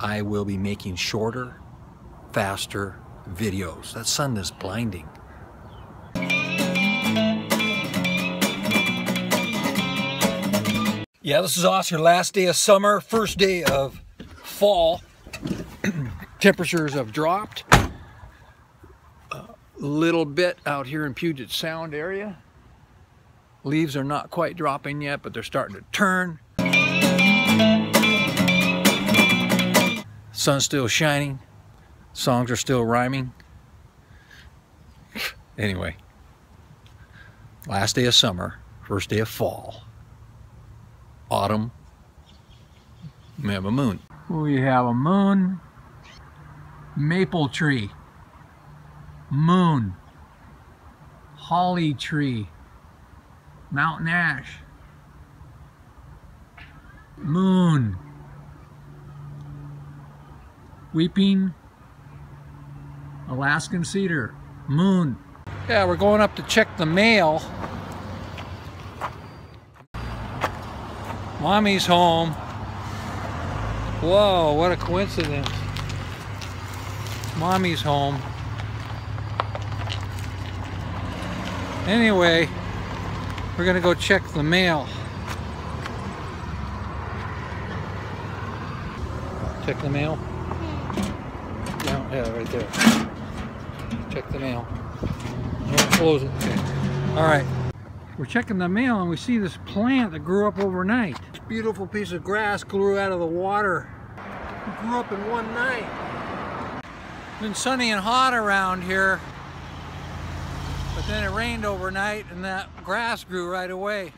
I will be making shorter, faster videos. That sun is blinding. Yeah, this is Oscar. Last day of summer, first day of fall. Temperatures have dropped a little bit out here in Puget Sound area. Leaves are not quite dropping yet, but they're starting to turn. Sun's still shining. Songs are still rhyming. Anyway, last day of summer, first day of fall autumn, we have a moon. We have a moon, maple tree, moon, holly tree, mountain ash, moon, weeping Alaskan cedar, moon. Yeah, we're going up to check the mail. Mommy's home. Whoa, what a coincidence. Mommy's home. Anyway, we're gonna go check the mail. Check the mail? Yeah, yeah, right there. Check the mail. Don't close it. Okay. All right. We're checking the mail and we see this plant that grew up overnight. This beautiful piece of grass grew out of the water. It grew up in one night. It's been sunny and hot around here, but then it rained overnight and that grass grew right away.